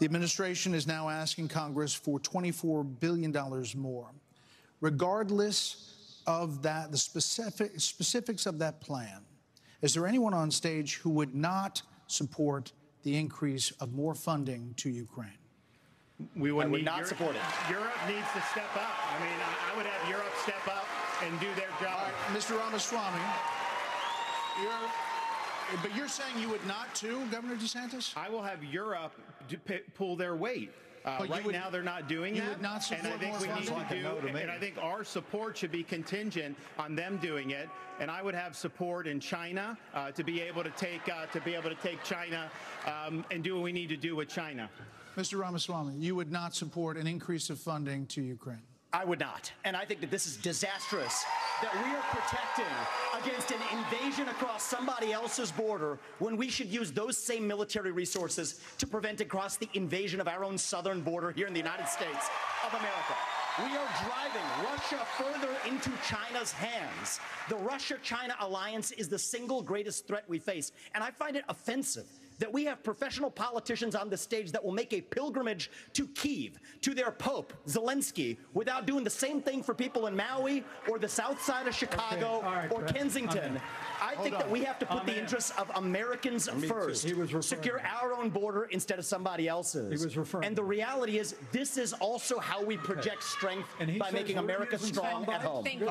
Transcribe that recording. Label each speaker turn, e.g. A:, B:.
A: The administration is now asking Congress for $24 billion more. Regardless of that, the specific, specifics of that plan, is there anyone on stage who would not support the increase of more funding to Ukraine?
B: We would,
C: would not
B: Europe-
C: support it.
B: Europe needs to step up. I mean, I, I would have Europe step up and do their job.
A: right, Mr. Ramaswamy, you're, but you're saying you would not too, Governor DeSantis?
B: I will have Europe do, p- pull their weight. Uh,
A: But
B: right
A: would-
B: now, they're not doing
A: you
B: that.
A: would not support
B: and I think
A: more
B: we need
A: funding?
B: to do.
D: no to
B: and I think our support should be contingent on them doing it. And I would have support in China uh, to be able to take uh, to be able to take China um, and do what we need to do with China.
A: Mr. Ramaswamy, you would not support an increase of funding to Ukraine?
C: I would not. And I think that this is disastrous that we are protecting against an invasion across somebody else's border when we should use those same military resources to prevent across the invasion of our own southern border here in the United States of America. We are driving Russia further into China's hands. The Russia China alliance is the single greatest threat we face. And I find it offensive that we have professional politicians on the stage that will make a pilgrimage to Kiev, to their Pope, Zelensky, without doing the same thing for people in Maui or the south side of Chicago
D: all right,
C: or Kensington.
D: Amen.
C: I think
A: on.
C: that we have to put the
D: Amen.
C: interests of Americans first.
D: He was
C: Secure our own border instead of somebody else's.
D: He was referring-
C: And the reality is, this is also how we project strength
D: And
C: by making America strong at home.
E: Thank you.